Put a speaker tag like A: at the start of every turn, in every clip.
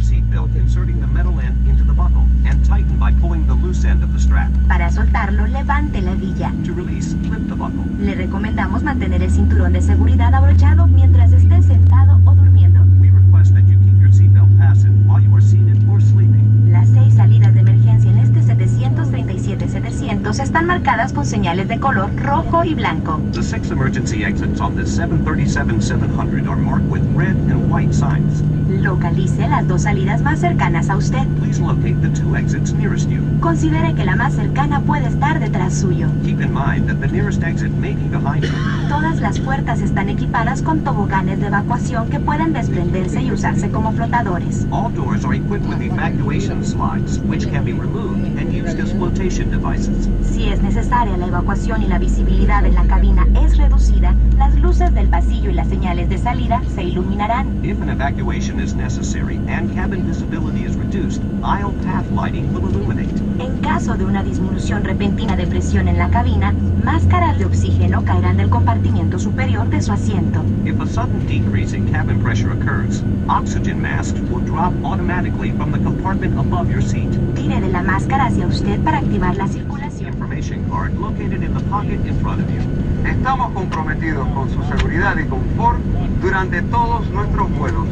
A: seatbelt, inserting the metal end into the buckle, and tighten by pulling the loose end of the strap.
B: Para soltarlo, levante la hebilla.
A: To release, flip the buckle.
B: Le recomendamos mantener el cinturón de seguridad abrochado mientras esté sentado o durmiendo.
A: We request that you keep your seatbelt fastened while you are seated or sleeping.
B: Las seis salidas de emergencia en este 737-700 están marcadas con señales de color rojo y blanco.
A: The six emergency exits on this 737-700 are marked with red and white signs.
B: Localice las dos salidas más cercanas a usted.
A: Please locate the two exits nearest you.
B: Considere que la más cercana puede estar detrás suyo.
A: Keep in mind that the nearest exit may be behind you.
B: Todas las puertas están equipadas con toboganes de evacuación que pueden desprenderse y usarse como flotadores.
A: All doors are equipped with evacuation slides, which can be removed and used as flotation devices.
B: Si es necesaria la evacuación y la visibilidad en la cabina es reducida, las luces del pasillo y las señales de salida se iluminarán.
A: If an evacuation is necessary and cabin visibility is reduced, aisle path lighting will illuminate.
B: En caso de una disminución repentina de presión en la cabina, máscaras de oxígeno caerán del compartimiento superior de su asiento.
A: If a sudden decrease in cabin pressure occurs, oxygen masks will drop automatically from the compartment above your seat.
B: Tire de la máscara hacia usted para activar la circulación.
A: Information card located in the pocket in front of you.
C: Estamos comprometidos con su seguridad y confort durante todos nuestros vuelos.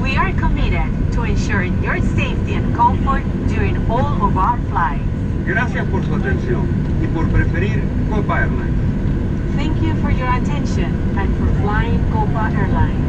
D: We are committed to ensuring your safety and comfort during all of our flights.
C: Gracias por su atención y por preferir Copa Airlines.
D: Thank you for your attention and for flying Copa Airlines.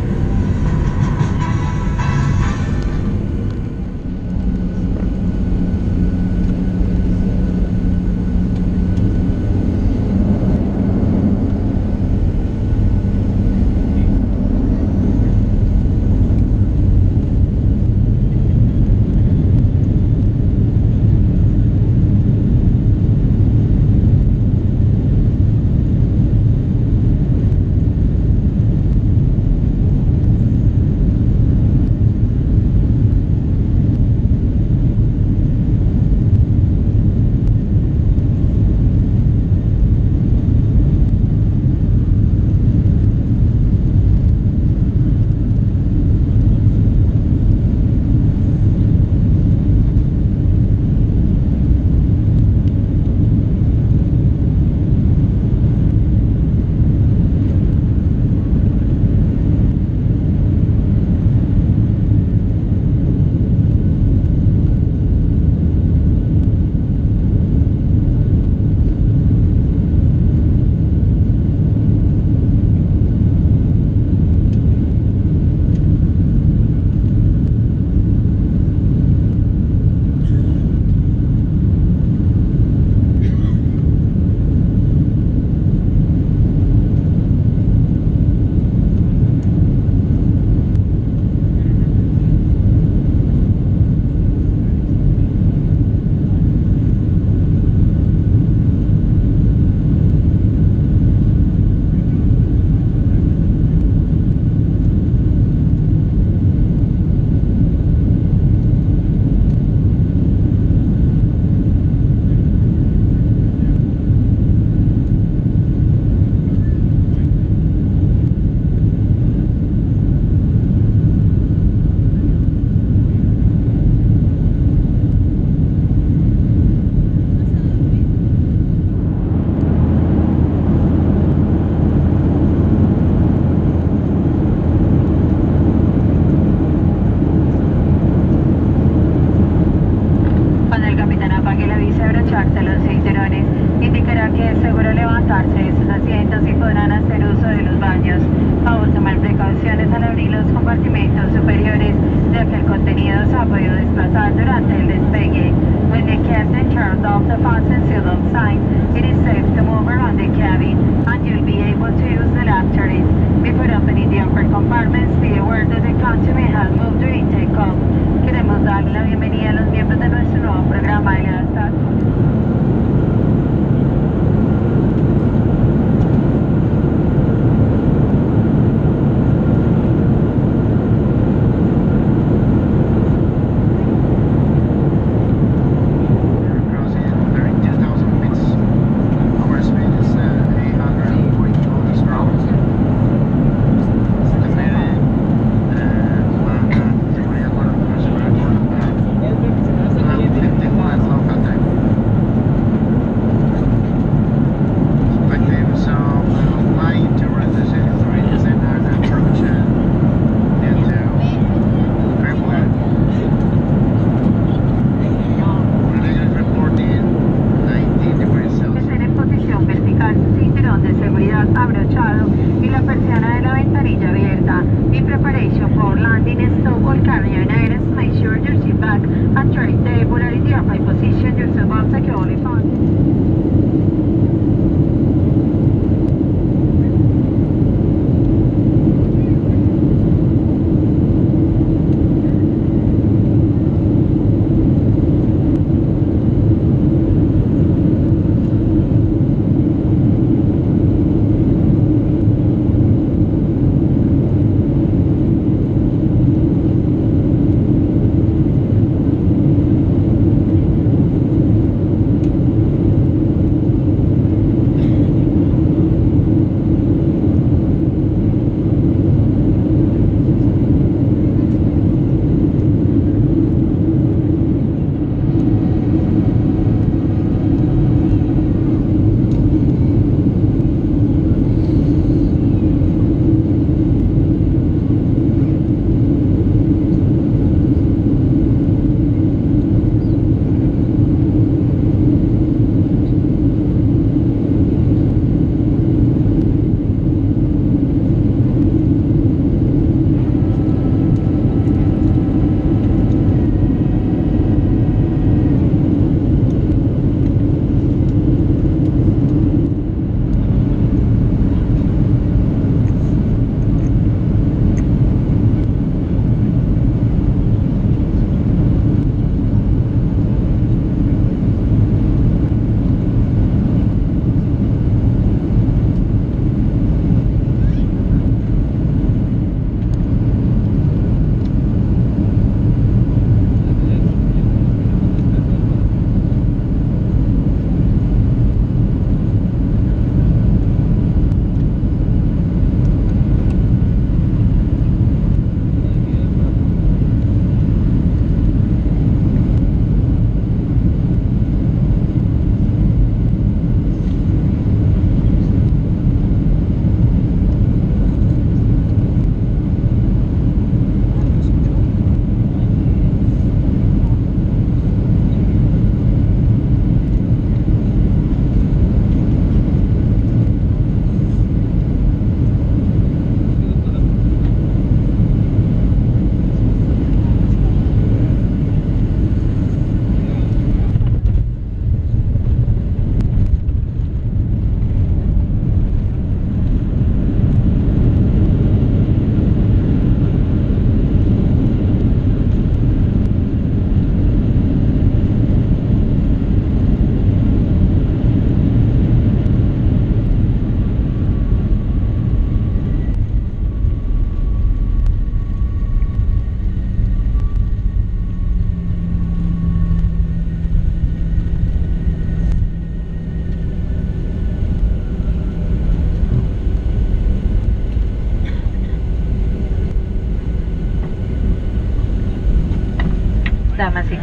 E: Indicará que es seguro levantarse de sus asientos y podrán hacer uso de los baños. Favor tomar precauciones al abrir los compartimentos superiores, ya que el contenido se ha podido desplazar durante el despegue. When the captain turns off the fasten seatbelt sign, it is safe to move around the cabin and you'll be able to use the lavatories. Before opening the upper compartments, be aware that the country may have moved during takeoff. Queremos darle la bienvenida a los miembros de nuestro nuevo programa de lealtad.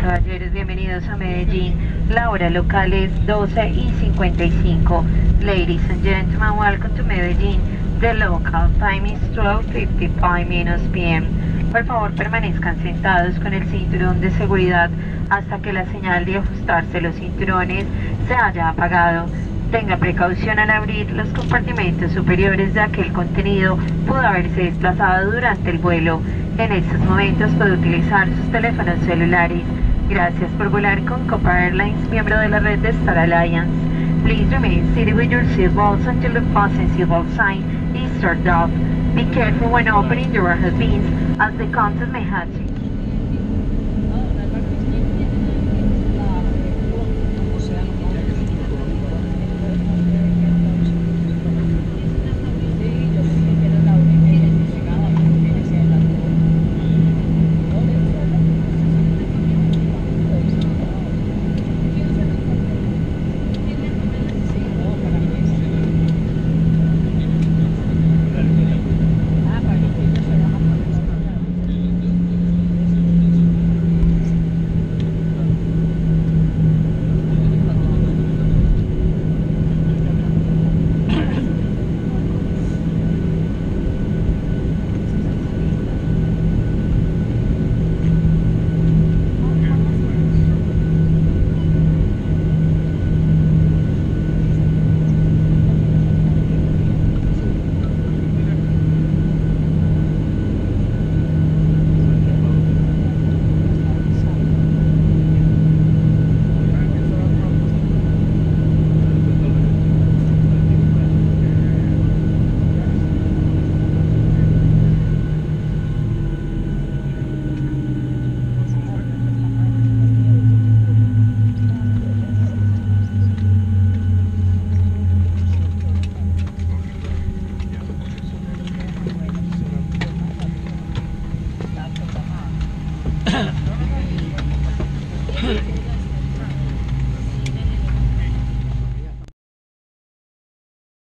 E: Caballeros, bienvenidos a Medellín. La hora local es 12 y 55. Ladies and gentlemen, welcome to Medellín. The local time is 12.55 minus PM. Por favor, permanezcan sentados con el cinturón de seguridad hasta que la señal de ajustarse los cinturones se haya apagado. Tenga precaución al abrir los compartimentos superiores ya que el contenido pudo haberse desplazado durante el vuelo. En estos momentos puede utilizar sus teléfonos celulares. Gracias por volar con Copa Airlines, miembro de la red de Star Alliance. Please remain seated with your seatbelts until the fasten seatbelt sign is turned off. Be careful when opening your bins as the content may have